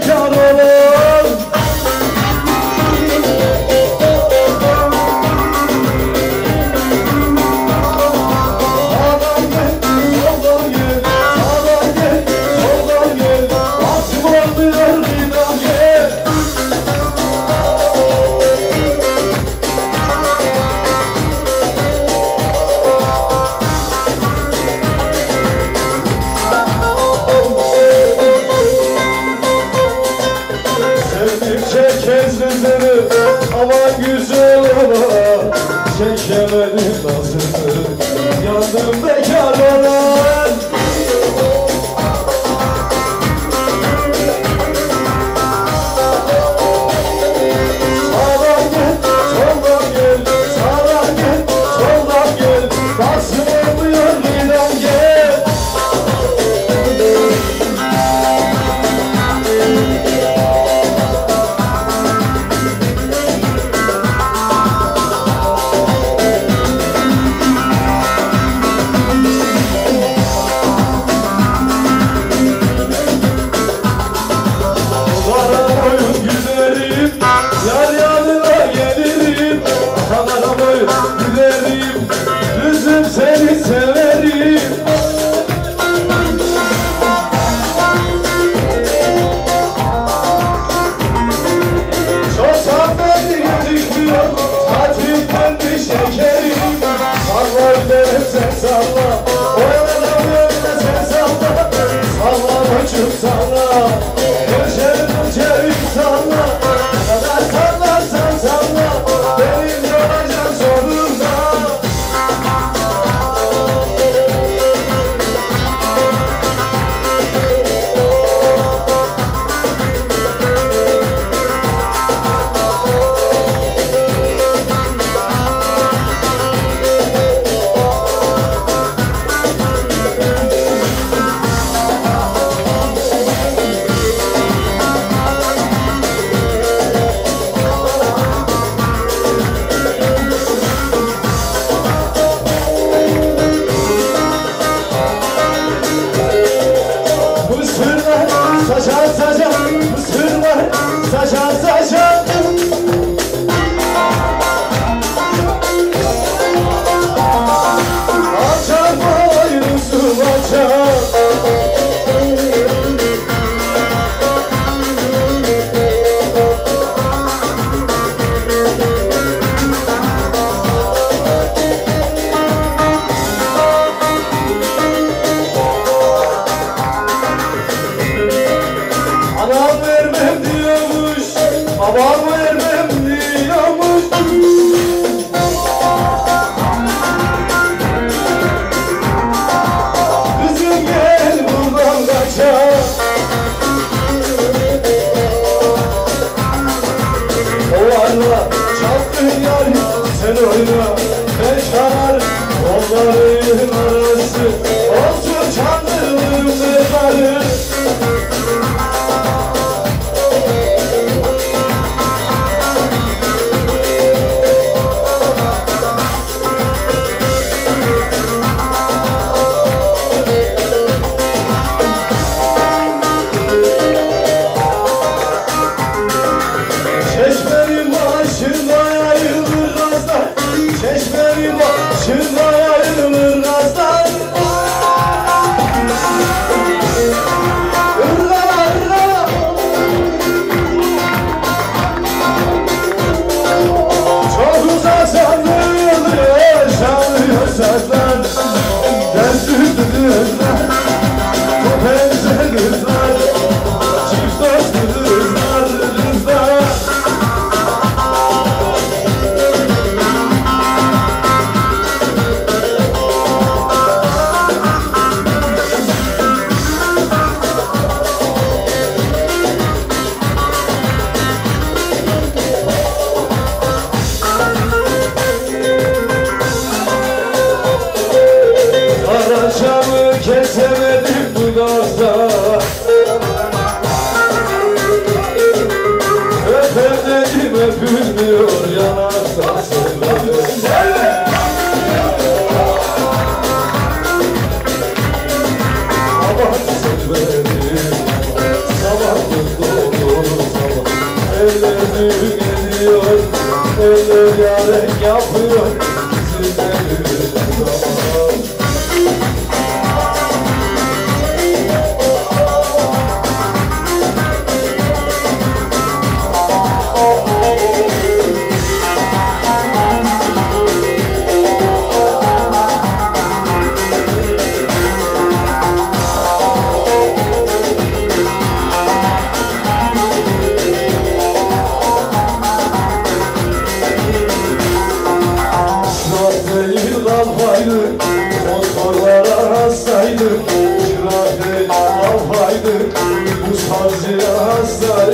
Jarovay. Sevdikçe kez dizini aman güzel ola Çekemedim nasıl Hava vermem dünyamı Kızım gel buradan kaça Ovarla çarptın yar sen oyna. gülmüyor yanar sarsılıyor Eller düğün ediyor, eller yaren yapıyor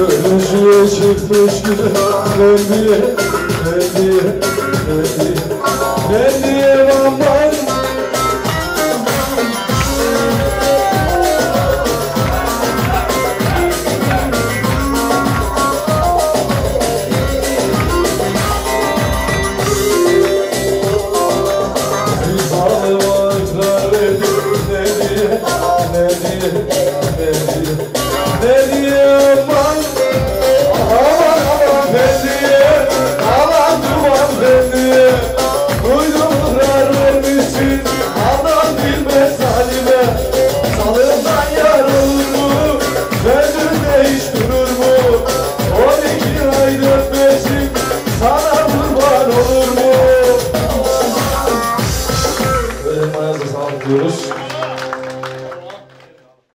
Köşeye çıkmış güzel diye Ne diye, ne diye Ne diye bambaşka Belediye, belediye, belediye